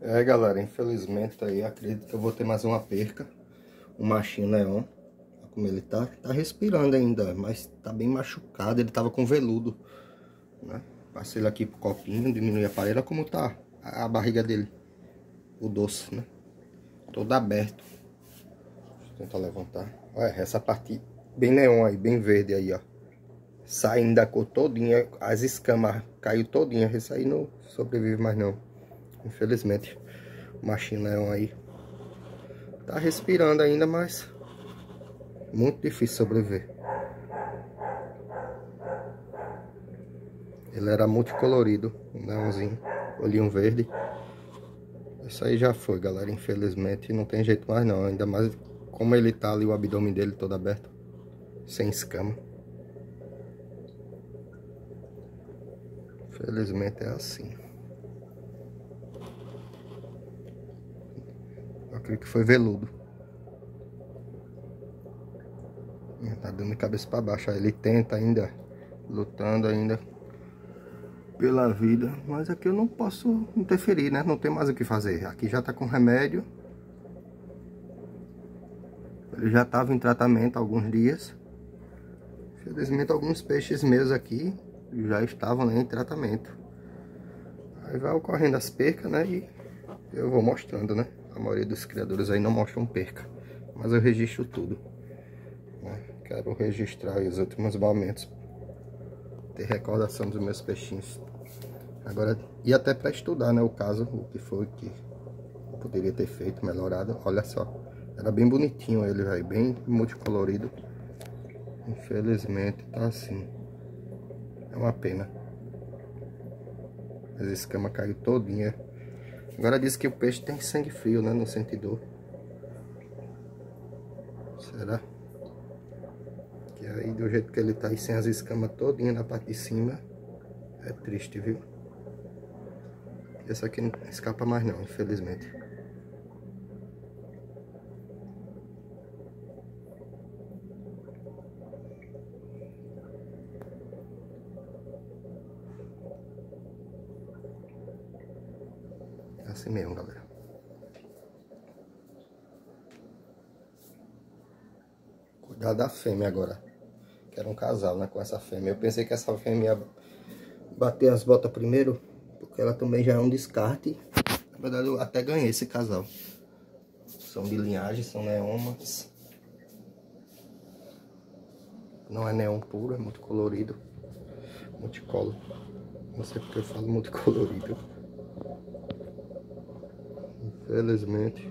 É galera, infelizmente aí acredito que eu vou ter mais uma perca. O machinho neon. Como ele tá, tá respirando ainda, mas tá bem machucado, ele tava com veludo. Né? Passei ele aqui pro copinho, diminui a parede, como tá a, barriga dele. O doce, né? Todo aberto. Deixa eu tentar levantar. Olha, essa parte bem neon aí, bem verde aí, ó. Saindo da cor todinha, as escamas caiu todinha. Esse aí não sobrevive mais não. Infelizmente, o machinho neon aí tá respirando ainda, mas muito difícil sobreviver. Ele era multicolorido, um neonzinho, olhinho verde. Isso aí já foi, galera. Infelizmente não tem jeito mais não. Ainda mais como ele tá ali, o abdômen dele todo aberto. Sem escama. Infelizmente é assim. Acredito que foi veludo. Tá dando cabeça para baixo. Ele tenta ainda, lutando ainda pela vida. Mas aqui eu não posso interferir, né? Não tem mais o que fazer. Aqui já tá com remédio. Ele já estava em tratamento há alguns dias. Infelizmente alguns peixes meus aqui já estavam né, em tratamento. Aí vai ocorrendo as percas, né? E eu vou mostrando, né? A maioria dos criadores aí não mostram perca. Mas eu registro tudo. Né? Quero registrar os últimos momentos. Ter recordação dos meus peixinhos. Agora, e até para estudar, né? O caso, o que foi que poderia ter feito, melhorado. Olha só. Era bem bonitinho ele, velho. Bem multicolorido. Infelizmente tá assim. É uma pena. As escamas caiu todinha. Agora diz que o peixe tem sangue frio, né? No sentido. Será? Que aí do jeito que ele tá aí sem as escamas todinha na parte de cima. É triste, viu? Esse aqui não escapa mais não, infelizmente. Assim mesmo, galera. Cuidar da fêmea agora. Que era um casal, né? Com essa fêmea. Eu pensei que essa fêmea bater as botas primeiro. Porque ela também já é um descarte. Na verdade, eu até ganhei esse casal. São de linhagem, são neomas. Não é neon puro, é muito colorido. Multicolor. Não sei porque eu falo multicolorido. Infelizmente,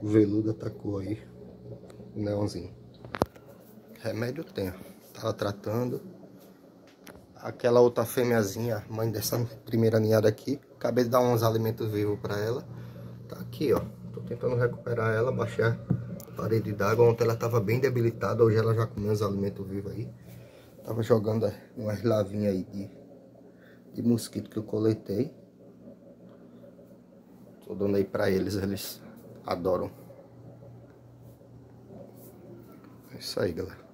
o veludo atacou aí o neonzinho. Remédio tem, tava tratando. Aquela outra fêmeazinha, mãe dessa primeira ninhada aqui, acabei de dar uns alimentos vivos para ela. Tá aqui, ó. Tô tentando recuperar ela, baixar a parede d'água. Ontem ela tava bem debilitada, hoje ela já comeu os alimentos vivos aí. Tava jogando umas lavinhas aí de, de mosquito que eu coletei. Tô dando aí pra eles, eles adoram. É isso aí, galera.